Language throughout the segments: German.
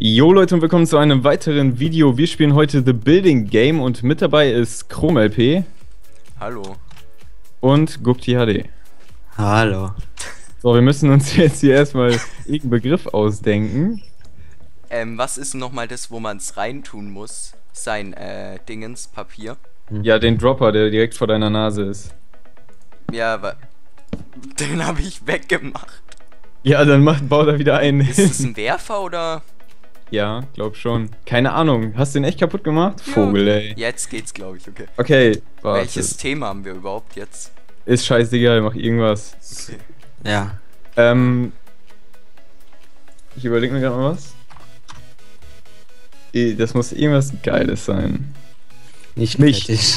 Jo Leute und willkommen zu einem weiteren Video. Wir spielen heute The Building Game und mit dabei ist ChromeLP Hallo. und Gupti HD. Hallo. So, wir müssen uns jetzt hier erstmal irgendeinen Begriff ausdenken. Ähm, was ist nochmal das, wo man es reintun muss? Sein, äh, Dingens, Papier. Ja, den Dropper, der direkt vor deiner Nase ist. Ja, aber den habe ich weggemacht. Ja, dann mach, bau da wieder einen Ist es hin. ein Werfer oder? Ja, glaub schon. Keine Ahnung. Hast du den echt kaputt gemacht? Vogel, ey. Jetzt geht's, glaube ich, okay. Okay, warte. Welches Thema haben wir überhaupt jetzt? Ist scheißegal, mach irgendwas. Okay. Ja. Ähm. Ich überlege mir gerade mal was. Das muss irgendwas Geiles sein. Nicht, Nicht. fertig.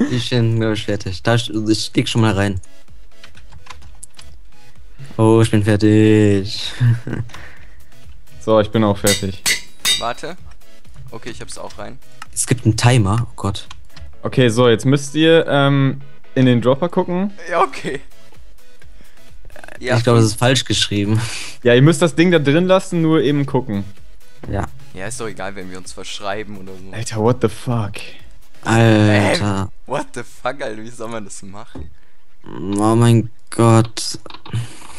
ich bin glaube ich fertig. Da, ich stieg schon mal rein. Oh, ich bin fertig. So, ich bin auch fertig. Warte. Okay, ich hab's auch rein. Es gibt einen Timer. Oh Gott. Okay, so, jetzt müsst ihr ähm, in den Dropper gucken. Ja, okay. Ja, ich glaube, das ist falsch geschrieben. Ja, ihr müsst das Ding da drin lassen, nur eben gucken. Ja. ja, ist doch egal, wenn wir uns verschreiben oder so. Alter, what the fuck? Alter. What the fuck, Alter, wie soll man das machen? Oh mein Gott.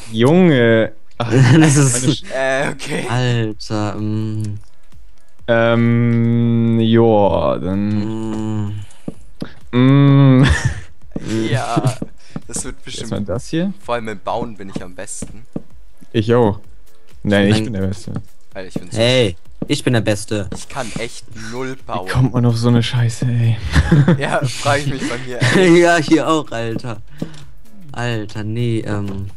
Junge. Das ist. Sch- Äh, okay. Alter. Mm, ähm, joa, dann. mm. Mm. Ja, das wird Was war bestimmt. das hier? Vor allem im Bauen bin ich am besten. Ich auch. Nein, ich Nein. bin der Beste. Weil ich bin so. Hey, ich bin der Beste. Ich kann echt null Wie bauen. kommt man auf so eine Scheiße, ey? Ja, frage ich mich bei mir. ey. ja, hier auch, Alter. Alter, nee, ähm.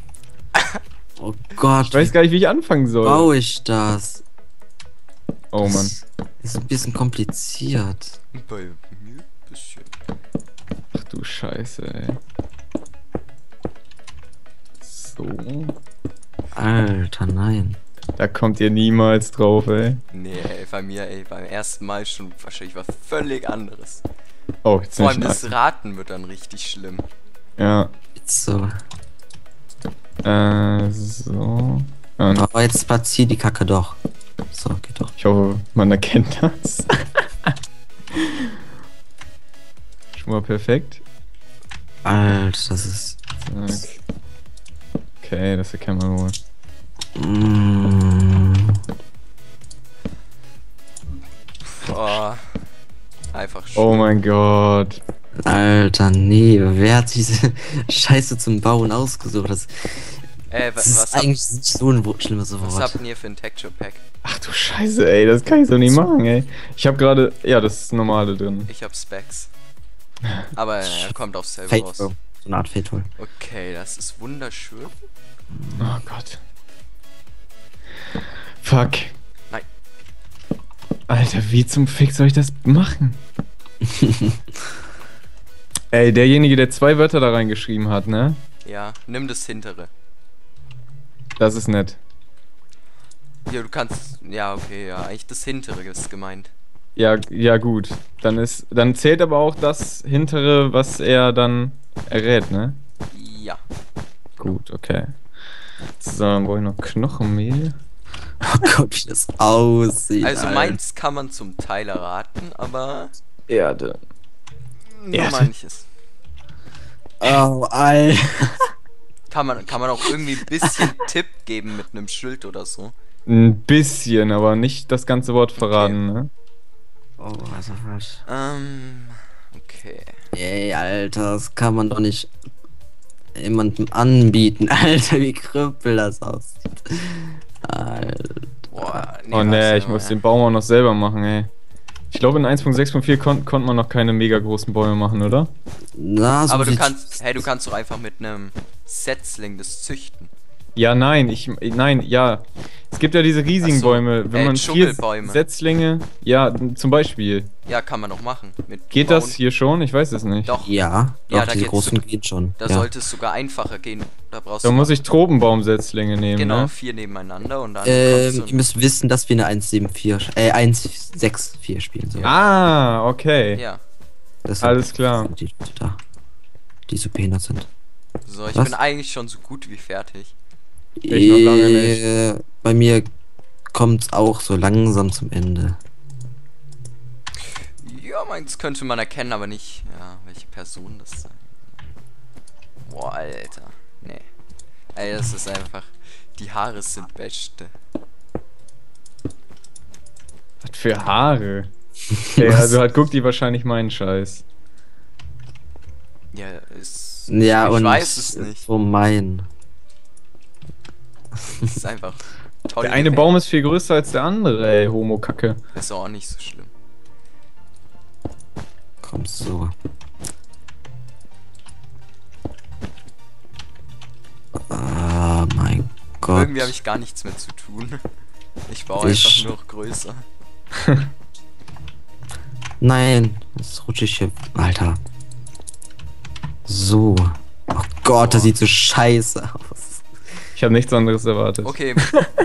Oh Gott, Ich weiß gar nicht, wie ich anfangen soll. baue ich das? Oh Mann. Das ist ein bisschen kompliziert. Bei mir ein bisschen. Ach du Scheiße, ey. So. Alter, nein. Da kommt ihr niemals drauf, ey. Nee, ey, bei mir, ey, beim ersten Mal schon wahrscheinlich was völlig anderes. Oh, jetzt Vor allem das Raten wird dann richtig schlimm. Ja. Jetzt so. Äh, so. Und Aber jetzt platziert die Kacke doch. So, geht doch. ich hoffe, man erkennt das. Schon mal perfekt. Alter, das ist. Zack. Okay, das erkennt man wohl. Mm, Oh, einfach schlimm. Oh mein Gott. Alter, nee. Wer hat diese Scheiße zum Bauen ausgesucht? Das, Äh, wa- das ist was, hab, eigentlich nicht so ein schlimmes was Wort. habt ihr für ein Texture Pack? Ach du Scheiße, ey. Das kann ich so nicht machen, ey. Ich habe gerade. Ja, das ist normale drin. Ich hab Specs. Aber äh, er kommt aufs selbe raus. So eine Art Fate. Okay, das ist wunderschön. Oh Gott. Fuck. Nein. Alter, wie zum Fick soll ich das machen? Ey, derjenige, der zwei Wörter da reingeschrieben hat, ne? Ja, nimm das hintere. Das ist nett. Ja, du kannst. Ja, okay, ja. Eigentlich das hintere ist gemeint. Ja, ja gut. Dann ist, dann zählt aber auch das hintere, was er dann errät, ne? Ja. Gut, okay. So, dann brauche ich noch Knochenmehl. Oh Gott, wie das aussieht. Also meins kann man zum Teil erraten, aber Erde. nur Ja. manches. Oh, Alter. Kann man, kann man auch irgendwie ein bisschen Tipp geben mit einem Schild oder so. Ein bisschen, aber nicht das ganze Wort verraten, ne? Oh, was war falsch? Ähm, okay. Ey, Alter, das kann man doch nicht jemandem anbieten. Alter, wie krüppel das aussieht. Alter. Boah, oh ne, ich muss den Baum auch noch selber machen, ey. Ich glaube, in 1.6.4 kon konnte man noch keine mega großen Bäume machen, oder? Na, so Aber du kannst, hey, du kannst doch einfach mit einem Setzling das züchten. Ja, nein, ich, nein, ja. Es gibt ja diese riesigen so, Bäume. Wenn äh, man vier. Setzlinge, ja, zum Beispiel. Ja, kann man doch machen. Mit Geht Bauen. das hier schon? Ich weiß es nicht. Doch, Ja, Ja, doch, da die geht's großen so- gehen schon. da ja. sollte es sogar einfacher gehen. Da brauchst Da du muss ich Tropenbaumsetzlinge nehmen, genau ne? vier nebeneinander und dann Ähm, ihr müsst wissen, dass wir eine 174, äh, 164 spielen. So. Ah, okay. ja. Das sind Alles klar. Die, die, da, die so behindert sind. So, ich Was? bin eigentlich schon so gut wie fertig. Ich noch lange nicht. Äh, bei mir kommt auch so langsam zum Ende. Ja, meins könnte man erkennen, aber nicht, ja, welche Person das sein. Boah, Alter. Nee. Ey, das ist einfach. Die Haare sind beste. Was für Haare. Okay, also hat guckt die wahrscheinlich meinen Scheiß. Ja, ist. Ja, ich und weiß es nicht. so mein. Es ist einfach toll. Der eine gewählt. Baum ist viel größer als der andere, ey, Homo-Kacke. Ist auch nicht so schlimm. Komm so. Ah, mein Gott. Irgendwie habe ich gar nichts mehr zu tun. Ich baue Ich- einfach nur noch größer. Nein, jetzt rutsche ich hier. Alter. So. Oh Gott, das So. sieht so scheiße aus. Ich habe nichts anderes erwartet. Okay,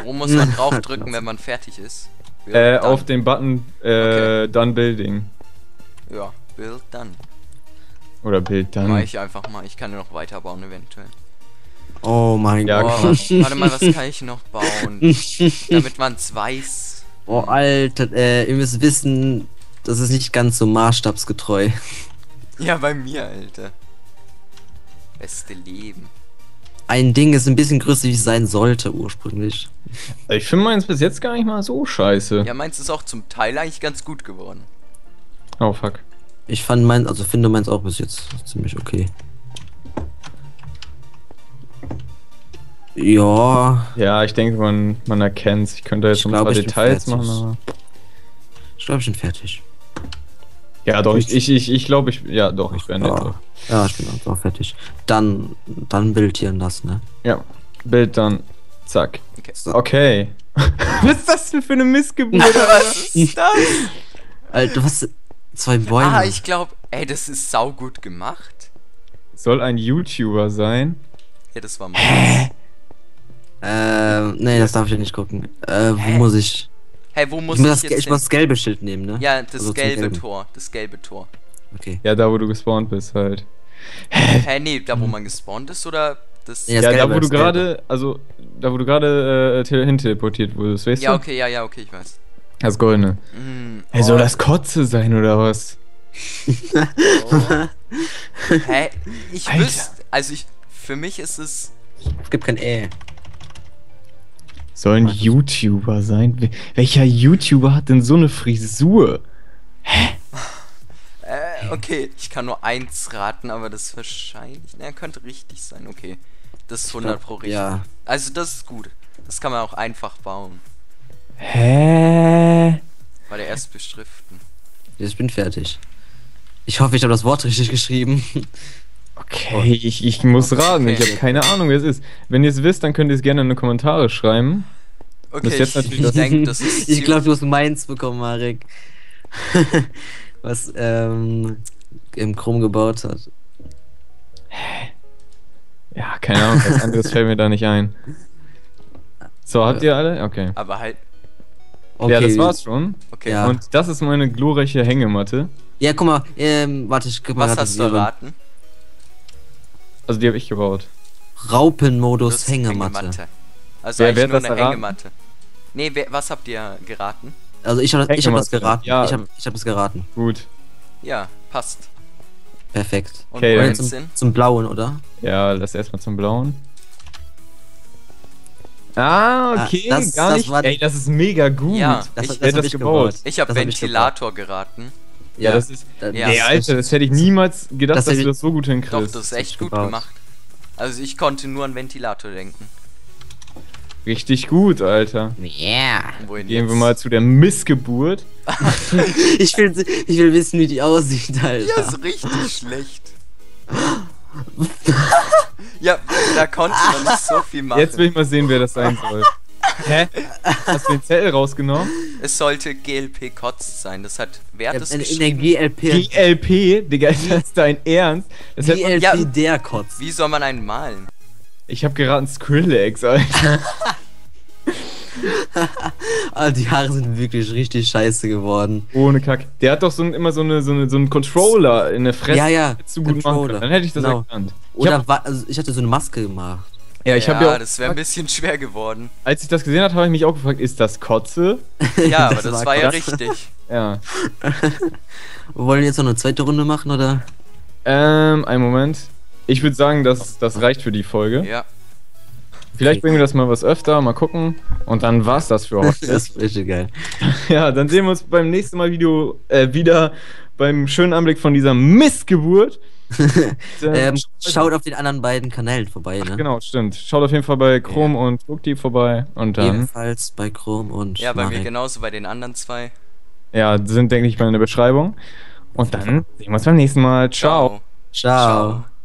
wo muss man draufdrücken, wenn man fertig ist? Build Äh, done. auf den Button äh, Done Building. Ja, Build dann. Oder Bild Mach dann. ich einfach mal. Ich kann ja noch weiterbauen eventuell. Oh mein Ja, Oh, Gott. warte mal, was kann ich noch bauen? Damit man es weiß. Oh, Alter, äh, ihr müsst wissen, das ist nicht ganz so maßstabsgetreu. Ja, bei mir, Alter. Beste Leben. Ein Ding ist ein bisschen größer, wie es sein sollte ursprünglich. Ich finde meins bis jetzt gar nicht mal so scheiße. Ja, meins ist auch zum Teil eigentlich ganz gut geworden. Oh fuck. Ich fand mein, also finde meins auch bis jetzt ziemlich okay. Ja, Ja, ich denke, man, man erkennt's. Ich könnte jetzt Ich schon ein paar Details machen, aber. ich glaube, ich bin fertig. Ja, doch, ich, ich, ich, ich glaube, ich. Ja, doch, ich bin ja. ja, ich bin auch fertig. Dann, dann bildtieren das, ne? Ja. Bild dann. Zack. Okay. So. Okay. Was ist das denn für eine Missgeburt? was ist das? Alter, was? Zwei Bäume. Ah, ich glaube, ey, das ist saugut gemacht. Soll ein YouTuber sein? Ja, das war meins. Ähm, nee, das darf ich nicht gucken. Äh, wo Hä? muss ich? Hey, wo muss Ich muss, ich, das, jetzt ich hin? muss das gelbe Schild nehmen, ne? Ja, das Also gelbe. Tor. Das gelbe Tor. Okay. Ja, da wo du gespawnt bist halt. Hä, nee, da wo man gespawnt ist oder das. Ja, das ja, da wo du gerade, also da wo du gerade äh, tele- hin teleportiert wurdest, weißt Ja, du? okay, ja, ja, okay, ich weiß. Das Goldene. Mm, Hey, oh, soll das Kotze sein oder was? oh. Hä? Ich Alter. wüsste, also ich, für mich ist es, Es gibt kein E. Soll ein YouTuber sein? Wel- Welcher YouTuber hat denn so eine Frisur? äh, okay, ich kann nur eins raten, aber das wahrscheinlich, na, könnte richtig sein, okay. Das ist 100 pro richtig. Ja. Also das ist gut. Das kann man auch einfach bauen, Hä? weil der erst beschriften. Ich bin fertig. Ich hoffe, ich habe das Wort richtig geschrieben. Okay, ich, ich muss raten. Ich Okay. habe keine Ahnung, wer es ist. Wenn ihr es wisst, dann könnt ihr es gerne in die Kommentare schreiben. Okay, jetzt ich, natürlich ich denke, das ist ich glaube, du hast meins bekommen, Marek. Was ähm, im Chrome gebaut hat. Ja, keine Ahnung, was anderes fällt mir da nicht ein. So, habt ihr alle? Okay. aber halt, Okay. Ja, das war's schon. okay. Ja. Und das ist meine glorreiche Hängematte. Ja, guck mal, ähm, warte, ich guck mal Was hast du erraten? Also die habe ich gebaut. Raupenmodus Das ist Hängematte. Also Wer- eigentlich wer nur hat das eine erraten? Hängematte. Nee, wer, was habt ihr geraten? Also ich habe ich hab das Hängematte. geraten. Ja. Ich habe ich hab es geraten. Gut. Ja, passt. Perfekt. Und Okay, zum, zum blauen, oder? Ja, lass erstmal zum Blauen. Ah, Ah, okay, das- gar das nicht. war- Ey, das ist mega gut. Ja. Das, Ich- das, hat hab das ich gebaut? Ich habe Das hab ich Ventilator geraten. Ja, das ist. Ja. Nee, Alter, das hätte ich niemals gedacht, Das dass du ich- das so gut Doch, hinkriegst. das ist echt gut gebaut. gemacht. Also ich konnte nur an Ventilator denken. Richtig gut, Alter. Ja. Und Wohin Gehen wir jetzt? mal zu der Missgeburt. ich, will, ich will wissen, wie die aussieht, Alter. Ja, ist richtig schlecht. ja, da konnte man nicht so viel machen. Jetzt will ich mal sehen, wer das sein soll. Hä? Hast du den Zettel rausgenommen? Es sollte GLP kotzt sein. Das hat wer hat das in, in der GLP. GLP? Digga, ist das dein Ernst? Das hätte man, GLP Ja. der kotzt. Wie soll man einen malen? ich habe geraten Skrillex, Alter. Ah, die Haare sind wirklich richtig scheiße geworden. Ohne Kack. Der hat doch so ein, immer so, eine, so, eine, so einen Controller in der Fresse. ja, ja. Du gut machen können. Dann hätte ich das genau. erkannt. Ich Oder hab, also ich hatte so eine Maske gemacht. Ja, ich ja, habe ja, auch, das wäre ein bisschen schwer geworden. als ich das gesehen habe, habe ich mich auch gefragt, ist das Kotze? Ja, aber das war ja krass. richtig. Ja. Wollen wir jetzt noch eine zweite Runde machen oder? Ähm, einen Moment. Ich würde sagen, das, das reicht für die Folge. Ja. Vielleicht bringen wir das mal was öfter, mal gucken. Und dann war's das für heute. Das ist richtig geil. ja, dann sehen wir uns beim nächsten Mal Video äh, wieder beim schönen Anblick von dieser Missgeburt. ähm, schaut auf den anderen beiden Kanälen vorbei, ne? Genau, stimmt. Schaut auf jeden Fall bei Chrome und Bookty vorbei. Und dann, Ebenfalls bei Chrome und Ja, bei mir Marek. genauso, bei den anderen zwei. ja, sind, denke ich mal, in der Beschreibung. Und dann sehen wir uns beim nächsten Mal. Ciao. Ciao. Ciao.